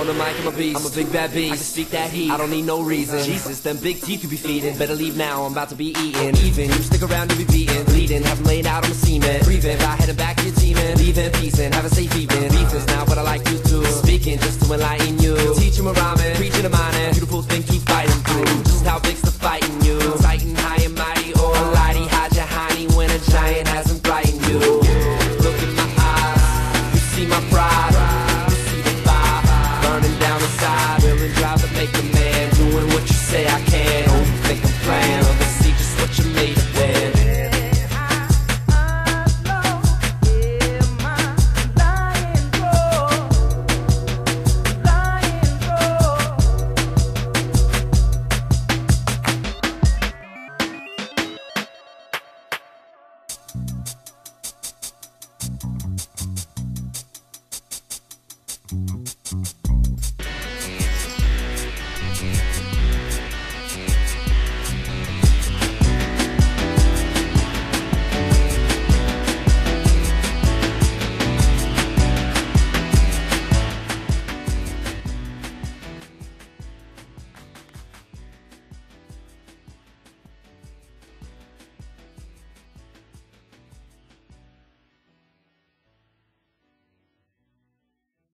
On the mic, I'm a beast. I'm a big bad beast. I can speak that heat. I don't need no reason. Jesus, them big teeth you be feeding. Better leave now, I'm about to be eating. Even you stick around, you be beaten. Bleeding, have them laid out on the cement. Breathing, by heading back to your team and leaving peace and have a safe evening. Beef is now what I like to do. Speaking just to enlighten you. Teaching a rhyming, preaching a minor. Beautiful thing, keep fighting through. Just how big's the fight in you? Fighting high and mighty, or oh, lighty, hide your honey when a giant hasn't frightened you. Look in my eyes, you see my pride down the side, willing and drive to make a man.